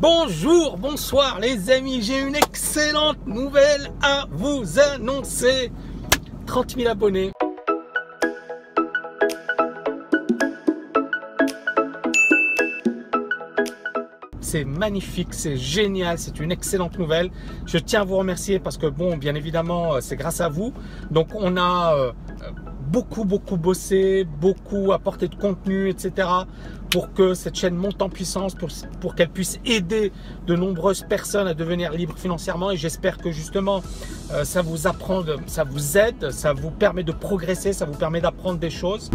Bonjour, bonsoir les amis, j'ai une excellente nouvelle à vous annoncer. 30 000 abonnés. C'est magnifique, c'est génial, c'est une excellente nouvelle. Je tiens à vous remercier parce que bon, bien évidemment, euh, c'est grâce à vous. Donc on a euh, beaucoup, beaucoup bossé, beaucoup apporté de contenu, etc. pour que cette chaîne monte en puissance, pour, pour qu'elle puisse aider de nombreuses personnes à devenir libres financièrement. Et j'espère que justement, euh, ça vous apprend, ça vous aide, ça vous permet de progresser, ça vous permet d'apprendre des choses.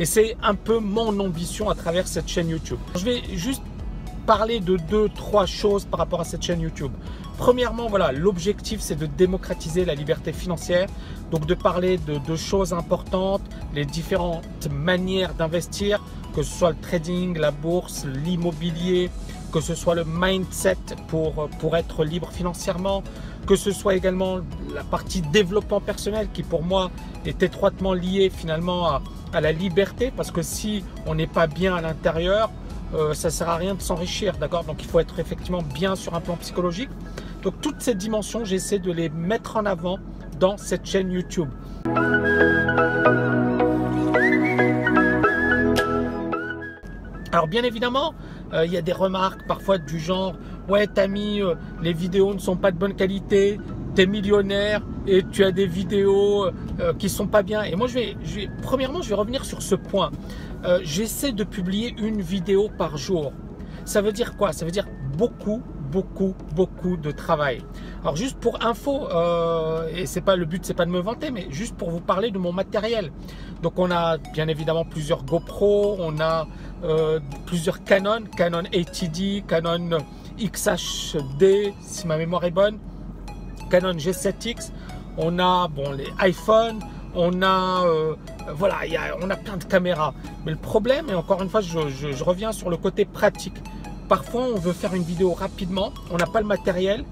Et c'est un peu mon ambition à travers cette chaîne YouTube. Je vais juste parler de deux, trois choses par rapport à cette chaîne YouTube. Premièrement, voilà, l'objectif c'est de démocratiser la liberté financière, donc de parler de, de choses importantes, les différentes manières d'investir, que ce soit le trading, la bourse, l'immobilier, que ce soit le mindset pour, pour être libre financièrement, que ce soit également la partie développement personnel qui pour moi est étroitement liée finalement à, la liberté parce que si on n'est pas bien à l'intérieur, euh, ça ne sert à rien de s'enrichir, d'accord? Donc il faut être effectivement bien sur un plan psychologique. Donc toutes ces dimensions, j'essaie de les mettre en avant dans cette chaîne YouTube. Alors bien évidemment, euh, il y a des remarques parfois du genre ouais Tammy, euh, les vidéos ne sont pas de bonne qualité, tu es millionnaire et tu as des vidéos euh, qui sont pas bien. Et moi je vais, je vais, premièrement je vais revenir sur ce point. J'essaie de publier une vidéo par jour. Ça veut dire quoi? Ça veut dire beaucoup beaucoup, beaucoup de travail. Alors juste pour info, euh, et c'est pas le but, c'est pas de me vanter, mais juste pour vous parler de mon matériel. Donc on a bien évidemment plusieurs GoPro, on a euh, plusieurs Canon, Canon ATD, Canon XHD, si ma mémoire est bonne, Canon G7X, on a bon les iPhones, on a euh, voilà, y a, on a plein de caméras. Mais le problème, et encore une fois, je, je, je reviens sur le côté pratique. Parfois, on veut faire une vidéo rapidement, on n'a pas le matériel.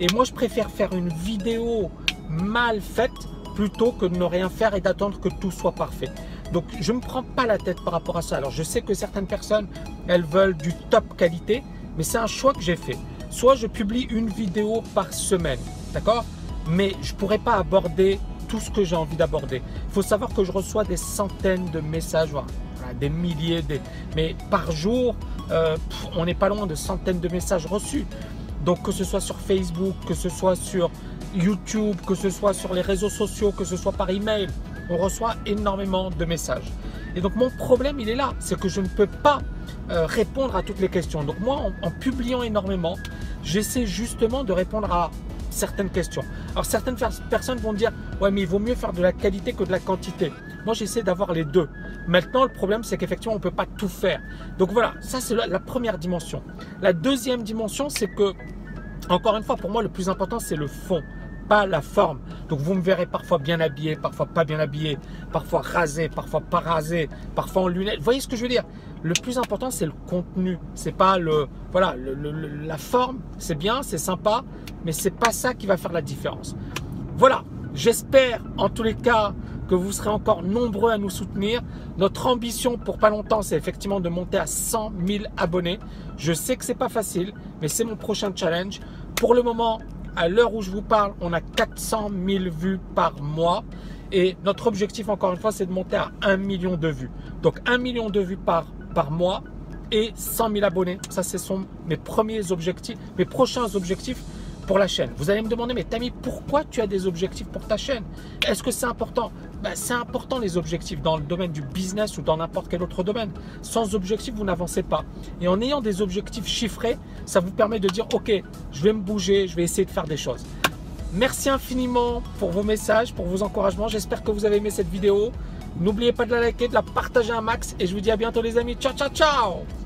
Et moi, je préfère faire une vidéo mal faite plutôt que de ne rien faire et d'attendre que tout soit parfait. Donc, je ne me prends pas la tête par rapport à ça. Alors, je sais que certaines personnes, elles veulent du top qualité, mais c'est un choix que j'ai fait. Soit je publie une vidéo par semaine, d'accord? Mais je ne pourrais pas aborder tout ce que j'ai envie d'aborder. Il faut savoir que je reçois des centaines de messages, des milliers, mais par jour, euh, on n'est pas loin de centaines de messages reçus. Donc que ce soit sur Facebook, que ce soit sur YouTube, que ce soit sur les réseaux sociaux, que ce soit par email, on reçoit énormément de messages. Et donc mon problème, il est là, c'est que je ne peux pas euh, répondre à toutes les questions. Donc moi, en publiant énormément, j'essaie justement de répondre à certaines questions. Alors certaines personnes vont dire ouais mais il vaut mieux faire de la qualité que de la quantité. Moi j'essaie d'avoir les deux. Maintenant le problème c'est qu'effectivement on ne peut pas tout faire. Donc voilà, ça c'est la, première dimension. La deuxième dimension c'est que encore une fois pour moi le plus important c'est le fond pas la forme. Donc vous me verrez parfois bien habillé, parfois pas bien habillé, parfois rasé, parfois pas rasé, parfois en lunettes. Vous voyez ce que je veux dire? Le plus important c'est le contenu. C'est pas le voilà la forme. C'est bien, c'est sympa, mais c'est pas ça qui va faire la différence. Voilà, j'espère en tous les cas que vous serez encore nombreux à nous soutenir. Notre ambition pour pas longtemps, c'est effectivement de monter à 100 000 abonnés. Je sais que c'est pas facile, mais c'est mon prochain challenge. Pour le moment, à l'heure où je vous parle, on a 400 000 vues par mois. Et notre objectif, encore une fois, c'est de monter à 1 million de vues. Donc 1 million de vues par, mois et 100 000 abonnés. Ça, ce sont mes premiers objectifs, mes prochains objectifs pour la chaîne. Vous allez me demander, mais Tammy, pourquoi tu as des objectifs pour ta chaîne? Est-ce que c'est important? Ben, C'est important les objectifs dans le domaine du business ou dans n'importe quel autre domaine. Sans objectif, vous n'avancez pas. Et en ayant des objectifs chiffrés, ça vous permet de dire, ok, je vais me bouger, je vais essayer de faire des choses. Merci infiniment pour vos messages, pour vos encouragements. J'espère que vous avez aimé cette vidéo. N'oubliez pas de la liker, de la partager un max. Et je vous dis à bientôt les amis. Ciao, ciao, ciao